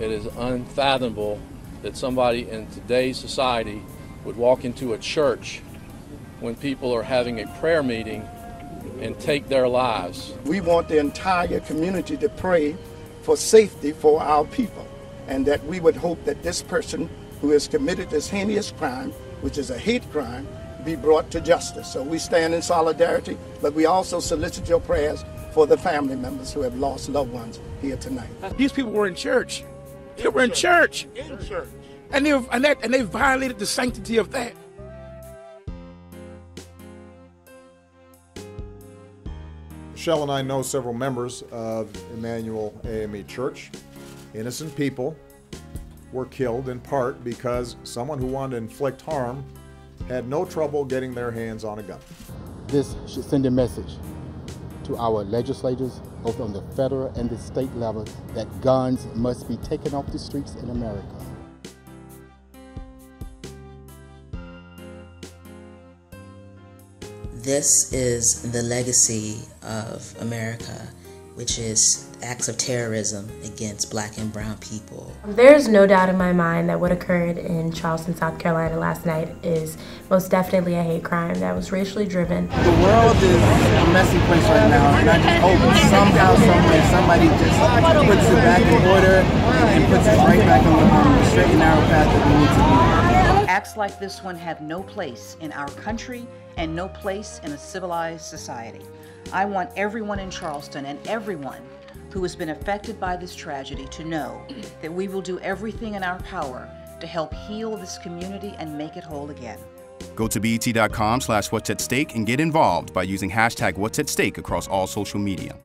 It is unfathomable that somebody in today's society would walk into a church when people are having a prayer meeting and take their lives. We want the entire community to pray for safety for our people, and that we would hope that this person who has committed this heinous crime, which is a hate crime, be brought to justice. So we stand in solidarity, but we also solicit your prayers for the family members who have lost loved ones here tonight. These people were in church. They were in church. In church. And they, and, that, and they violated the sanctity of that. Michelle and I know several members of Emanuel AME Church. Innocent people were killed in part because someone who wanted to inflict harm had no trouble getting their hands on a gun. This should send a message to our legislators, both on the federal and the state level, that guns must be taken off the streets in America. This is the legacy of America, which is acts of terrorism against black and brown people. There's no doubt in my mind that what occurred in Charleston, South Carolina last night is most definitely a hate crime that was racially driven. The world is a messy place right now, and I just hope somehow, someway, somebody just puts it back in order and puts it right back on the straight and narrow path that we need to be. Acts like this one have no place in our country and no place in a civilized society. I want everyone in Charleston and everyone who has been affected by this tragedy to know that we will do everything in our power to help heal this community and make it whole again. Go to BET.com slash what's at stake and get involved by using hashtag what's at stake across all social media.